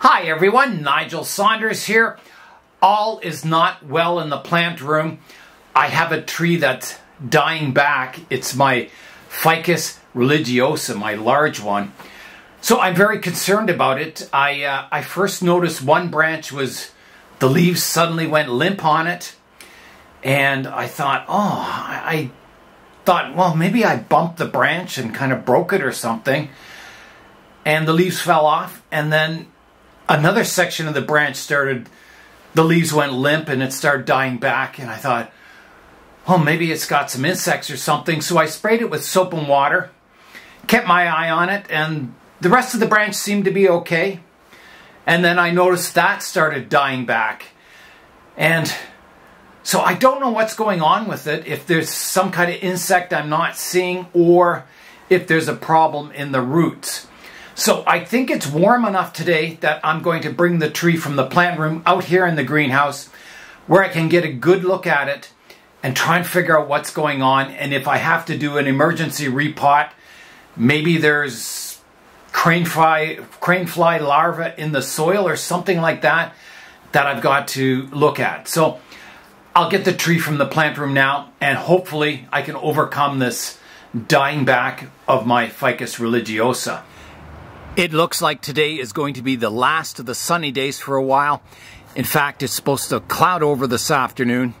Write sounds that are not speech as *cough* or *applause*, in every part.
Hi everyone, Nigel Saunders here. All is not well in the plant room. I have a tree that's dying back. It's my Ficus religiosa, my large one. So I'm very concerned about it. I, uh, I first noticed one branch was, the leaves suddenly went limp on it. And I thought, oh, I, I thought, well, maybe I bumped the branch and kind of broke it or something. And the leaves fell off. And then another section of the branch started, the leaves went limp and it started dying back. And I thought, oh, maybe it's got some insects or something. So I sprayed it with soap and water, kept my eye on it, and the rest of the branch seemed to be okay. And then I noticed that started dying back. And so I don't know what's going on with it, if there's some kind of insect I'm not seeing, or if there's a problem in the roots. So I think it's warm enough today that I'm going to bring the tree from the plant room out here in the greenhouse where I can get a good look at it and try and figure out what's going on. And if I have to do an emergency repot, maybe there's crane fly, crane fly larvae in the soil or something like that that I've got to look at. So I'll get the tree from the plant room now and hopefully I can overcome this dying back of my Ficus religiosa. It looks like today is going to be the last of the sunny days for a while. In fact, it's supposed to cloud over this afternoon.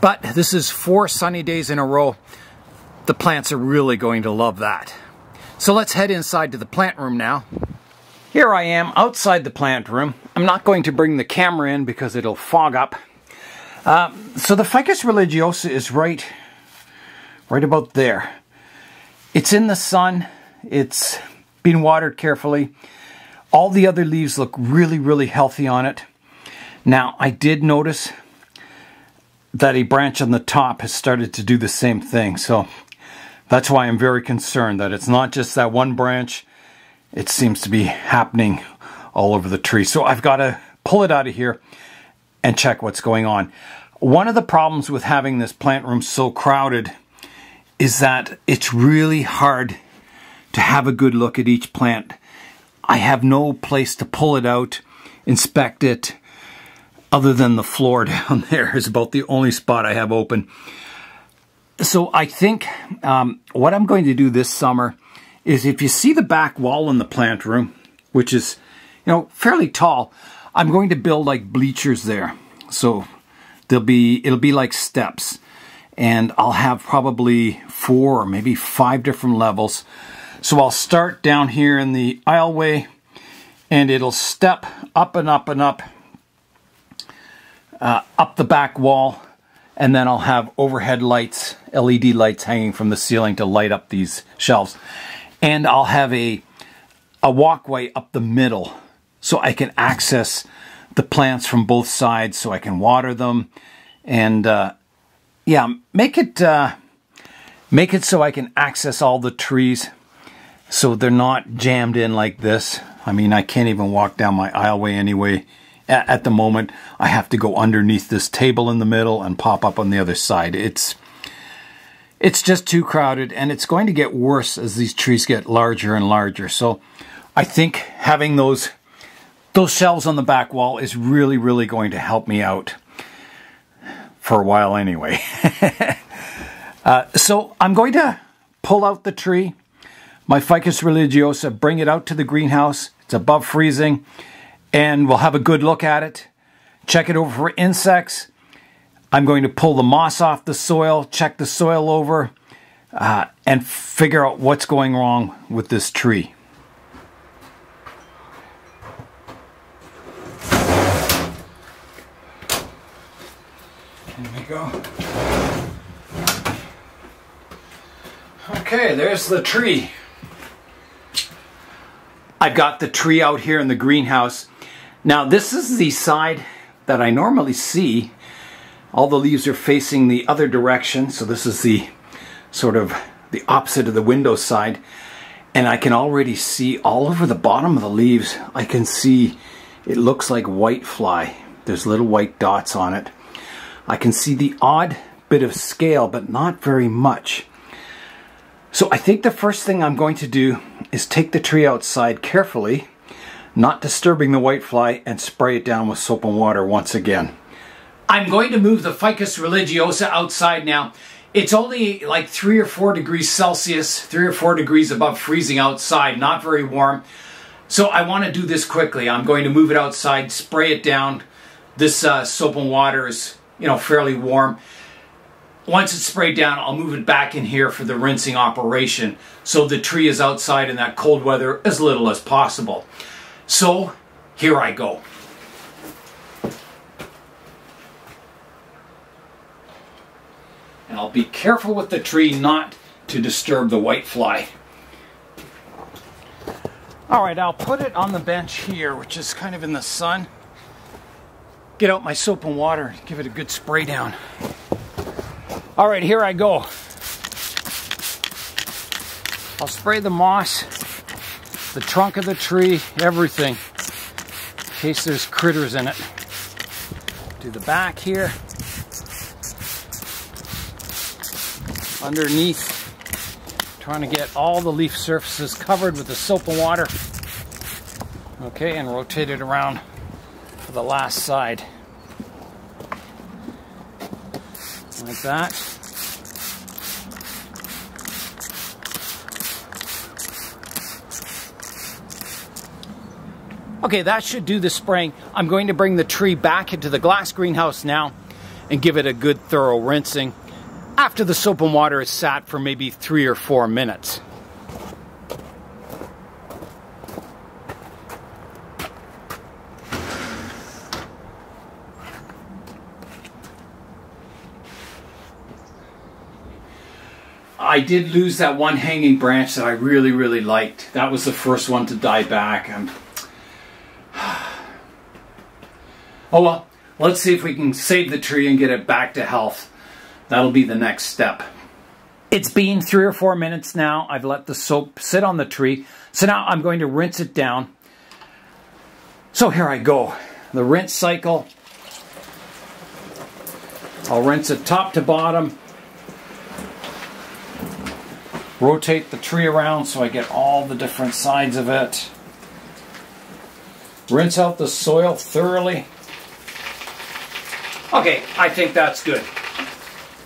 But this is four sunny days in a row. The plants are really going to love that. So let's head inside to the plant room now. Here I am outside the plant room. I'm not going to bring the camera in because it'll fog up. Uh, so the Ficus religiosa is right, right about there. It's in the sun. It's been watered carefully. All the other leaves look really, really healthy on it. Now, I did notice that a branch on the top has started to do the same thing. So that's why I'm very concerned that it's not just that one branch. It seems to be happening all over the tree. So I've got to pull it out of here and check what's going on. One of the problems with having this plant room so crowded is that it's really hard to have a good look at each plant. I have no place to pull it out, inspect it, other than the floor *laughs* down there is about the only spot I have open. So I think um, what I'm going to do this summer is if you see the back wall in the plant room, which is, you know, fairly tall, I'm going to build like bleachers there. So there'll be, it'll be like steps. And I'll have probably four or maybe five different levels so I'll start down here in the aisleway and it'll step up and up and up uh, up the back wall and then I'll have overhead lights, LED lights hanging from the ceiling to light up these shelves. And I'll have a, a walkway up the middle so I can access the plants from both sides so I can water them and uh, yeah, make it uh, make it so I can access all the trees so they're not jammed in like this. I mean, I can't even walk down my aisleway anyway. At, at the moment, I have to go underneath this table in the middle and pop up on the other side. It's it's just too crowded and it's going to get worse as these trees get larger and larger. So I think having those those shelves on the back wall is really, really going to help me out for a while anyway. *laughs* uh, so I'm going to pull out the tree my Ficus religiosa, bring it out to the greenhouse. It's above freezing, and we'll have a good look at it. Check it over for insects. I'm going to pull the moss off the soil, check the soil over, uh, and figure out what's going wrong with this tree. We go. Okay, there's the tree. I've got the tree out here in the greenhouse. Now this is the side that I normally see. All the leaves are facing the other direction, so this is the sort of the opposite of the window side. And I can already see all over the bottom of the leaves, I can see it looks like white fly. There's little white dots on it. I can see the odd bit of scale, but not very much. So I think the first thing I'm going to do is take the tree outside carefully, not disturbing the whitefly, and spray it down with soap and water once again. I'm going to move the Ficus religiosa outside now. It's only like three or four degrees Celsius, three or four degrees above freezing outside, not very warm. So I want to do this quickly. I'm going to move it outside, spray it down. This uh, soap and water is, you know, fairly warm. Once it's sprayed down, I'll move it back in here for the rinsing operation so the tree is outside in that cold weather as little as possible. So here I go. And I'll be careful with the tree not to disturb the whitefly. All right, I'll put it on the bench here, which is kind of in the sun. Get out my soap and water, give it a good spray down. All right, here I go. I'll spray the moss, the trunk of the tree, everything, in case there's critters in it. Do the back here. Underneath Trying to get all the leaf surfaces covered with the soap and water. Okay, and rotate it around for the last side. Like that. Okay, that should do the spraying. I'm going to bring the tree back into the glass greenhouse now and give it a good thorough rinsing after the soap and water is sat for maybe three or four minutes. I did lose that one hanging branch that I really, really liked. That was the first one to die back. I'm... *sighs* oh well, let's see if we can save the tree and get it back to health. That'll be the next step. It's been three or four minutes now. I've let the soap sit on the tree. So now I'm going to rinse it down. So here I go. The rinse cycle. I'll rinse it top to bottom. Rotate the tree around so I get all the different sides of it. Rinse out the soil thoroughly. Okay, I think that's good.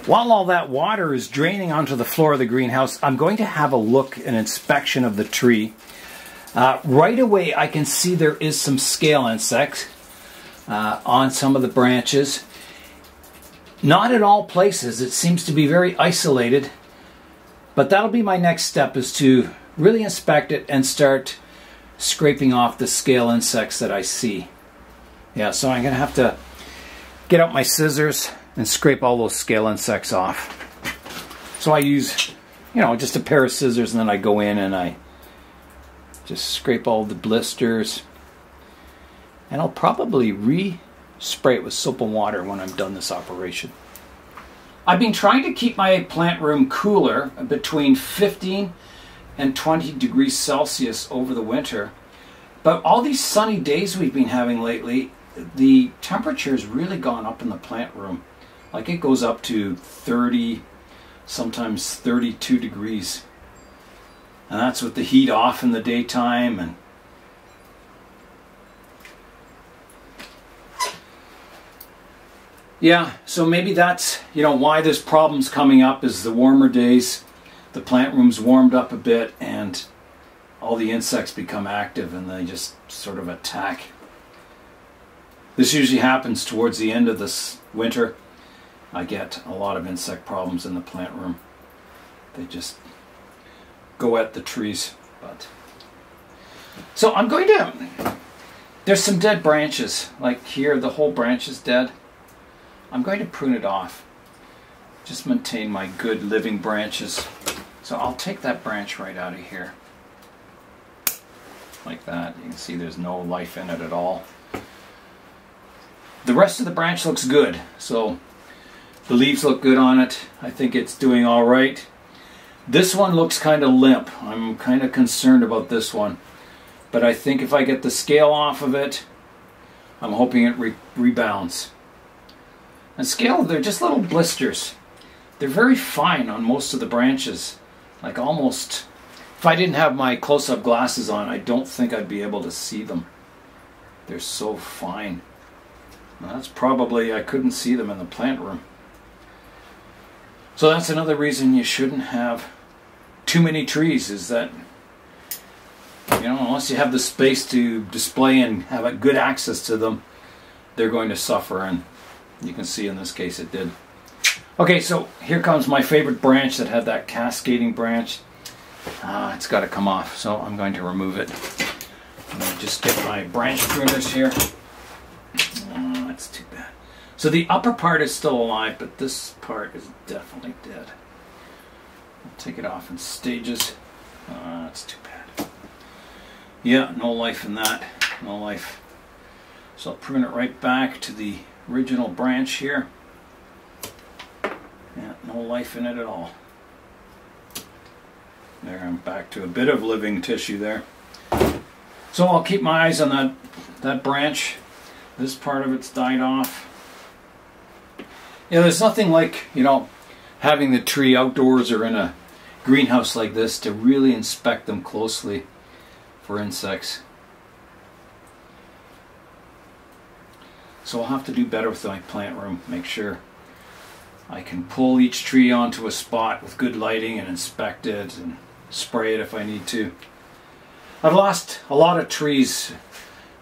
While all that water is draining onto the floor of the greenhouse, I'm going to have a look, an inspection of the tree. Uh, right away, I can see there is some scale insects uh, on some of the branches. Not at all places. It seems to be very isolated. But that'll be my next step is to really inspect it and start scraping off the scale insects that I see. Yeah, so I'm going to have to get out my scissors and scrape all those scale insects off. So I use, you know, just a pair of scissors and then I go in and I just scrape all the blisters. And I'll probably re-spray it with soap and water when I'm done this operation. I've been trying to keep my plant room cooler between 15 and 20 degrees Celsius over the winter. But all these sunny days we've been having lately, the temperature has really gone up in the plant room. Like it goes up to 30, sometimes 32 degrees. And that's with the heat off in the daytime and Yeah, so maybe that's, you know, why this problem's coming up is the warmer days, the plant room's warmed up a bit and all the insects become active and they just sort of attack. This usually happens towards the end of this winter. I get a lot of insect problems in the plant room. They just go at the trees. But So I'm going to, there's some dead branches. Like here, the whole branch is dead. I'm going to prune it off. Just maintain my good living branches. So I'll take that branch right out of here. Like that. You can see there's no life in it at all. The rest of the branch looks good. So the leaves look good on it. I think it's doing all right. This one looks kind of limp. I'm kind of concerned about this one. But I think if I get the scale off of it, I'm hoping it re rebounds. And scale, they're just little blisters. They're very fine on most of the branches. Like almost, if I didn't have my close-up glasses on, I don't think I'd be able to see them. They're so fine. that's probably, I couldn't see them in the plant room. So that's another reason you shouldn't have too many trees is that, you know, unless you have the space to display and have a good access to them, they're going to suffer. And you can see in this case it did. Okay, so here comes my favorite branch that had that cascading branch. Uh, it's got to come off, so I'm going to remove it. I'm going to just get my branch pruners here. Oh, that's too bad. So the upper part is still alive, but this part is definitely dead. I'll take it off in stages. Uh, that's too bad. Yeah, no life in that. No life. So I'll prune it right back to the original branch here. Yeah, no life in it at all. There, I'm back to a bit of living tissue there. So I'll keep my eyes on that, that branch. This part of it's died off. Yeah, there's nothing like, you know, having the tree outdoors or in a greenhouse like this to really inspect them closely for insects. So I'll have to do better with my plant room, make sure I can pull each tree onto a spot with good lighting and inspect it and spray it if I need to. I've lost a lot of trees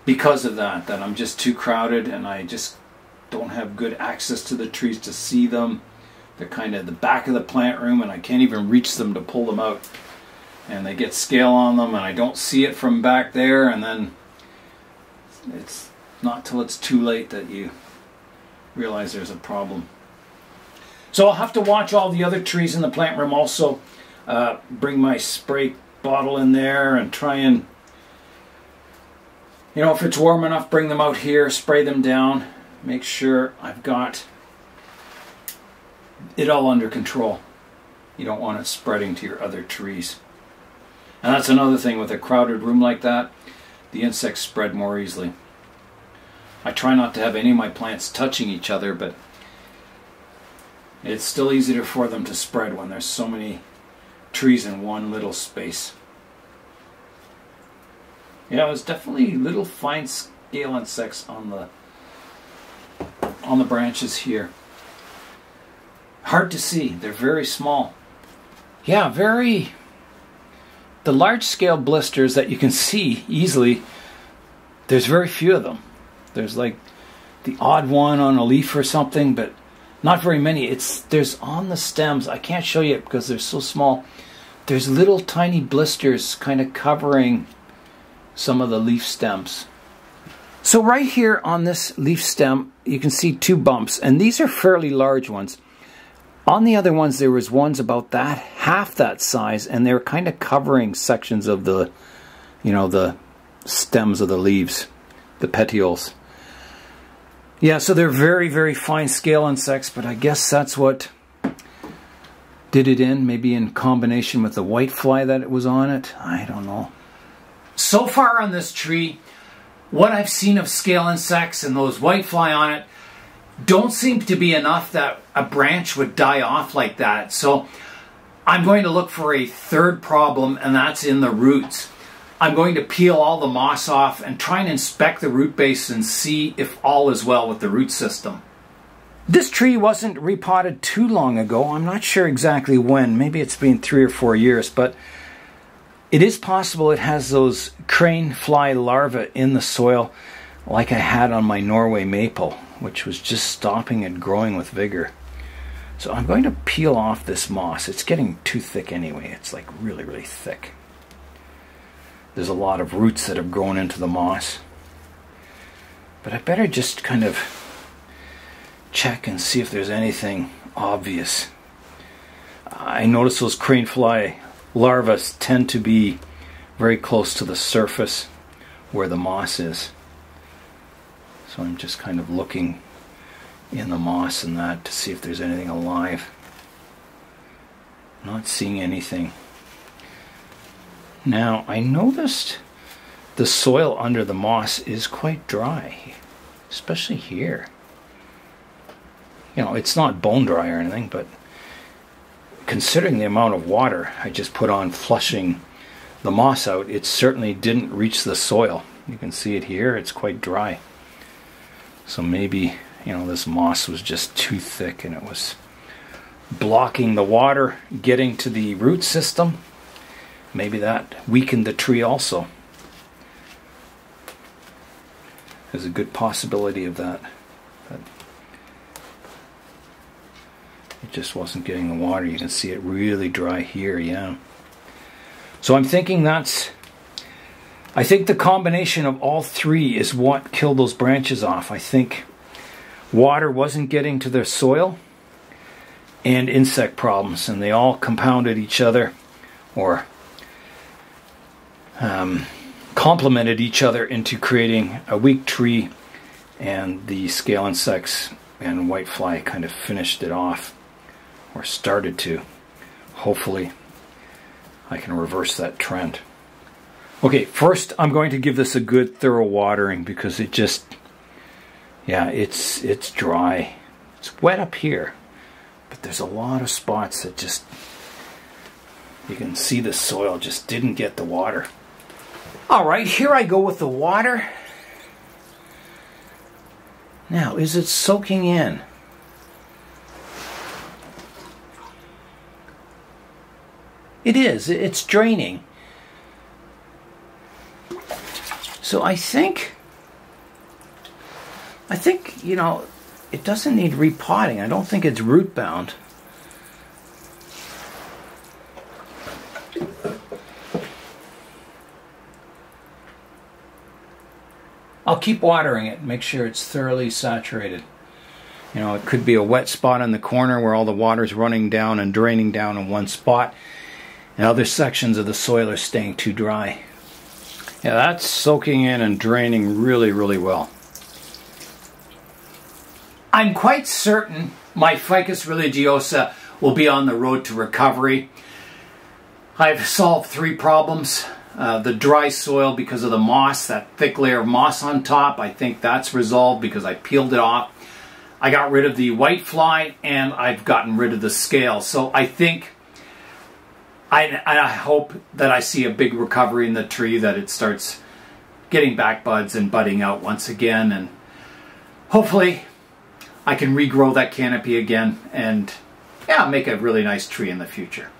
because of that, that I'm just too crowded and I just don't have good access to the trees to see them. They're kind of the back of the plant room and I can't even reach them to pull them out. And they get scale on them and I don't see it from back there and then it's not till it's too late that you realize there's a problem. So I'll have to watch all the other trees in the plant room also. Uh, bring my spray bottle in there and try and, you know, if it's warm enough, bring them out here, spray them down. Make sure I've got it all under control. You don't want it spreading to your other trees. And that's another thing with a crowded room like that, the insects spread more easily. I try not to have any of my plants touching each other, but it's still easier for them to spread when there's so many trees in one little space. Yeah, there's definitely little fine scale insects on the on the branches here. Hard to see. They're very small. Yeah, very the large scale blisters that you can see easily, there's very few of them. There's like the odd one on a leaf or something, but not very many. It's there's on the stems. I can't show you because they're so small. There's little tiny blisters kind of covering some of the leaf stems. So right here on this leaf stem, you can see two bumps, and these are fairly large ones. On the other ones, there was ones about that, half that size, and they're kind of covering sections of the, you know, the stems of the leaves, the petioles. Yeah, so they're very, very fine scale insects, but I guess that's what did it in, maybe in combination with the white fly that it was on it. I don't know. So far on this tree, what I've seen of scale insects and those white fly on it don't seem to be enough that a branch would die off like that. So I'm going to look for a third problem, and that's in the roots. I'm going to peel all the moss off and try and inspect the root base and see if all is well with the root system. This tree wasn't repotted too long ago. I'm not sure exactly when. Maybe it's been three or four years, but it is possible it has those crane fly larvae in the soil like I had on my Norway maple, which was just stopping and growing with vigor. So I'm going to peel off this moss. It's getting too thick anyway. It's like really, really thick. There's a lot of roots that have grown into the moss. But I better just kind of check and see if there's anything obvious. I notice those crane fly larvae tend to be very close to the surface where the moss is. So I'm just kind of looking in the moss and that to see if there's anything alive. Not seeing anything. Now, I noticed the soil under the moss is quite dry, especially here. You know, it's not bone dry or anything, but considering the amount of water I just put on flushing the moss out, it certainly didn't reach the soil. You can see it here, it's quite dry. So maybe, you know, this moss was just too thick and it was blocking the water getting to the root system. Maybe that weakened the tree also. There's a good possibility of that. But it just wasn't getting the water. You can see it really dry here, yeah. So I'm thinking that's, I think the combination of all three is what killed those branches off. I think water wasn't getting to their soil and insect problems, and they all compounded each other or um, complemented each other into creating a weak tree, and the scale insects and whitefly kind of finished it off or started to. Hopefully, I can reverse that trend. Okay, first I'm going to give this a good thorough watering because it just, yeah, it's it's dry. It's wet up here. But there's a lot of spots that just, you can see the soil just didn't get the water. All right, here I go with the water. Now, is it soaking in? It is. It's draining. So I think, I think, you know, it doesn't need repotting. I don't think it's root bound. I'll keep watering it, make sure it's thoroughly saturated. You know, it could be a wet spot in the corner where all the water's running down and draining down in one spot, and other sections of the soil are staying too dry. Yeah, that's soaking in and draining really, really well. I'm quite certain my ficus religiosa will be on the road to recovery. I've solved three problems. Uh, the dry soil because of the moss, that thick layer of moss on top, I think that's resolved because I peeled it off. I got rid of the white fly and I've gotten rid of the scale. So I think, I, I hope that I see a big recovery in the tree, that it starts getting back buds and budding out once again. And hopefully I can regrow that canopy again and yeah, make a really nice tree in the future.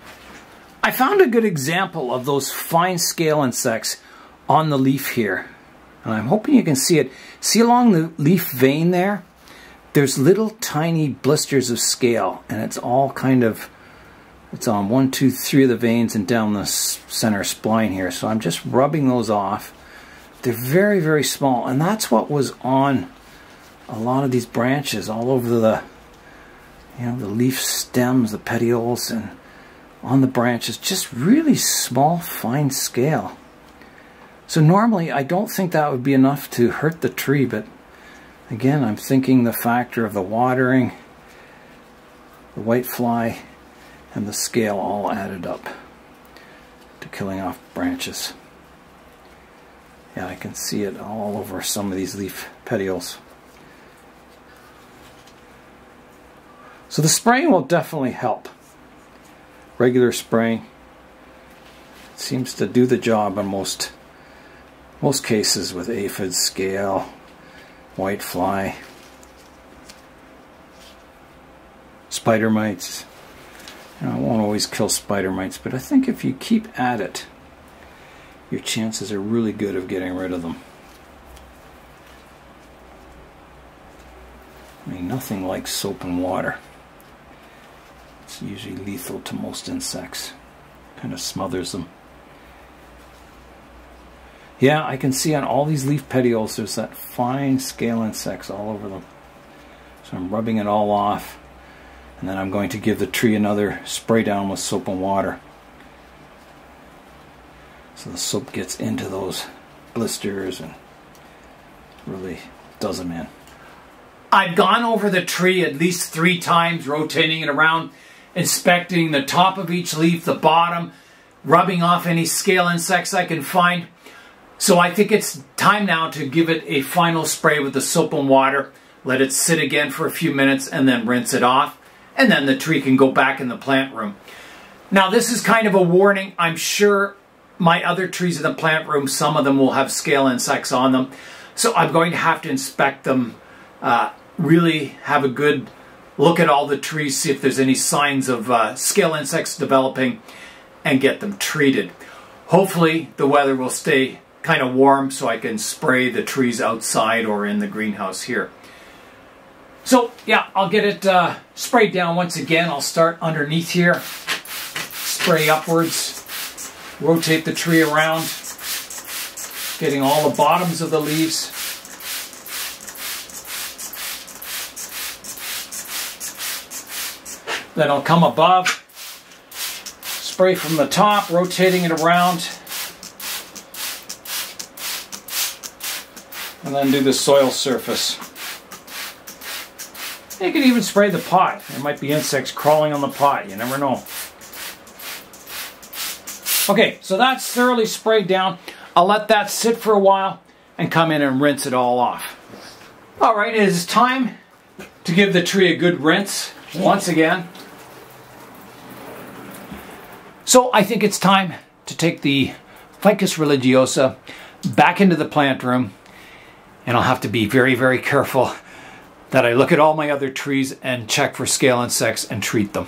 I found a good example of those fine scale insects on the leaf here. And I'm hoping you can see it. See along the leaf vein there? There's little tiny blisters of scale and it's all kind of, it's on one, two, three of the veins and down the center spline here. So I'm just rubbing those off. They're very, very small and that's what was on a lot of these branches all over the you know the leaf stems the petioles and on the branches just really small fine scale. So normally I don't think that would be enough to hurt the tree but again I'm thinking the factor of the watering the white fly and the scale all added up to killing off branches. Yeah I can see it all over some of these leaf petioles. So the spraying will definitely help. Regular spraying seems to do the job in most most cases with aphids, scale, white fly, spider mites. You know, I won't always kill spider mites, but I think if you keep at it, your chances are really good of getting rid of them. I mean, nothing like soap and water. Usually lethal to most insects. Kind of smothers them. Yeah, I can see on all these leaf petioles there's that fine scale insects all over them. So I'm rubbing it all off. And then I'm going to give the tree another spray down with soap and water. So the soap gets into those blisters and really does them in. I've gone over the tree at least three times, rotating it around inspecting the top of each leaf, the bottom, rubbing off any scale insects I can find. So I think it's time now to give it a final spray with the soap and water, let it sit again for a few minutes and then rinse it off. And then the tree can go back in the plant room. Now this is kind of a warning. I'm sure my other trees in the plant room, some of them will have scale insects on them. So I'm going to have to inspect them, uh, really have a good look at all the trees, see if there's any signs of uh, scale insects developing, and get them treated. Hopefully the weather will stay kind of warm so I can spray the trees outside or in the greenhouse here. So yeah, I'll get it uh, sprayed down once again. I'll start underneath here, spray upwards, rotate the tree around, getting all the bottoms of the leaves. Then I'll come above, spray from the top, rotating it around. And then do the soil surface. You can even spray the pot. There might be insects crawling on the pot. You never know. Okay, so that's thoroughly sprayed down. I'll let that sit for a while and come in and rinse it all off. All right, it is time to give the tree a good rinse once again. So I think it's time to take the Ficus religiosa back into the plant room and I'll have to be very, very careful that I look at all my other trees and check for scale insects and treat them.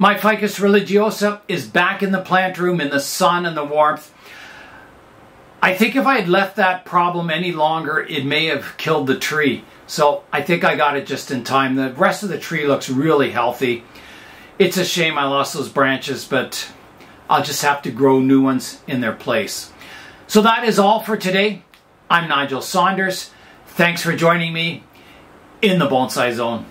My Ficus religiosa is back in the plant room in the sun and the warmth. I think if I had left that problem any longer, it may have killed the tree. So I think I got it just in time. The rest of the tree looks really healthy. It's a shame I lost those branches, but I'll just have to grow new ones in their place. So that is all for today. I'm Nigel Saunders. Thanks for joining me in the Bonsai Zone.